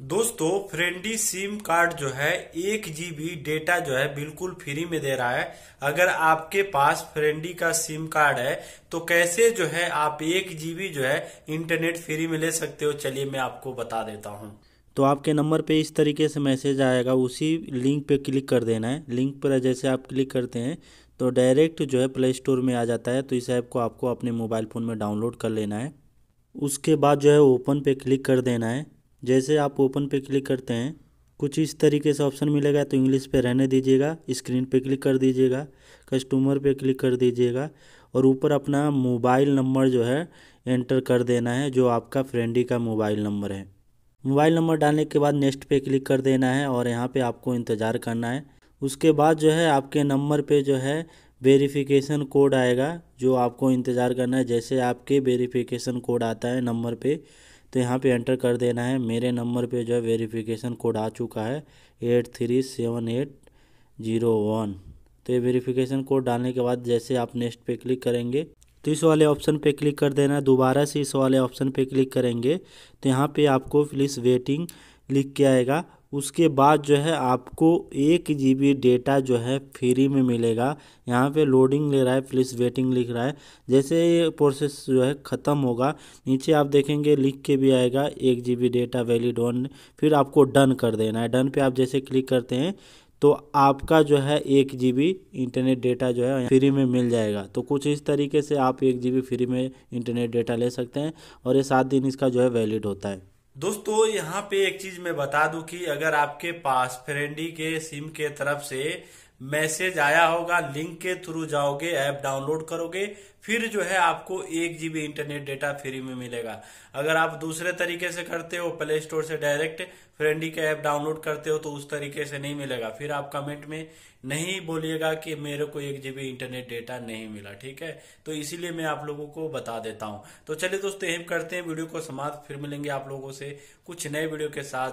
दोस्तों फ्रेंडी SIM card जो है, एक जीबी डेटा जो है, बिल्कुल फ्री में दे रहा है। अगर आपके पास फ्रेंडी का सिम कार्ड है तो कैसे जो है, आप एक जीबी जो है इंटरनेट फ्री में ले सकते हो? चलिए मैं आपको बता देता हूँ। तो आपके नंबर पे इस तरीके से मैसेज आएगा, उसी लिंक पे क्लिक कर देना है। लिंक पर जैसे आप क्लिक करते हैं तो डायरेक्ट जो है प्ले स्टोर में आ जाता है तो इस ऐप को आपको अपने मोबाइल फ़ोन में डाउनलोड कर लेना है। उसके बाद जो है ओपन पे क्लिक कर देना है। जैसे आप ओपन पे क्लिक करते हैं, कुछ इस तरीके से ऑप्शन मिलेगा तो इंग्लिश पे रहने दीजिएगा, स्क्रीन पे क्लिक कर दीजिएगा, कस्टमर पे क्लिक कर दीजिएगा, और ऊपर अपना मोबाइल नंबर जो है, एंटर कर देना है, जो आपका फ्रेंडी का मोबाइल नंबर है। मोबाइल नंबर डालने के बाद नेक्स्ट पे क्लिक कर देना है, और यहाँ पे आपको इंतज़ार करना है। उसके बाद जो है, आपके नंबर पे जो है, वेरिफिकेशन कोड आएगा, जो आपको इंतज़ार करना है। जैसे आपके वेरिफिकेशन कोड आता है नंबर पे तो यहाँ पे एंटर कर देना है। मेरे नंबर पे जो है वेरिफिकेशन कोड आ चुका है। Eight three seven eight zero one तो ये वेरिफिकेशन कोड डालने के बाद जैसे आप नेक्स्ट पे क्लिक करेंगे तो इस वाले ऑप्शन पे क्लिक कर देना है। दोबारा से इस वाले ऑप्शन पे क्लिक करेंगे तो यहाँ पे आपको प्लीज़ वेटिंग लिख के आएगा। उसके बाद जो है आपको एक जी बी डेटा जो है फ्री में मिलेगा। यहाँ पे लोडिंग ले रहा है प्लीज़ वेटिंग लिख रहा है। जैसे ये प्रोसेस जो है ख़त्म होगा, नीचे आप देखेंगे लिख के भी आएगा, एक G B data valid on फिर आपको डन कर देना है। डन पे आप जैसे क्लिक करते हैं तो आपका जो है एक जी बी इंटरनेट डेटा जो है फ्री में मिल जाएगा। तो कुछ इस तरीके से आप एक जी बी फ्री में इंटरनेट डेटा ले सकते हैं और ये सात दिन इसका जो है वैलिड होता है। दोस्तों, यहाँ पे एक चीज़ मैं बता दूँ कि अगर आपके पास फ्रेंडी के सिम के तरफ़ से मैसेज आया होगा लिंक के थ्रू जाओगे ऐप डाउनलोड करोगे, फिर जो है आपको एक जीबी इंटरनेट डेटा फ्री में मिलेगा। अगर आप दूसरे तरीके से करते हो प्ले स्टोर से डायरेक्ट फ्रेंडी का ऐप डाउनलोड करते हो तो उस तरीके से नहीं मिलेगा। फिर आप कमेंट में नहीं बोलिएगा कि मेरे को एक जीबी इंटरनेट डेटा नहीं मिला, ठीक है? तो इसीलिए मैं आप लोगों को बता देता हूँ। तो चलिए दोस्तों, यही करते हैं वीडियो को समाप्त। फिर मिलेंगे आप लोगों से कुछ नए वीडियो के साथ।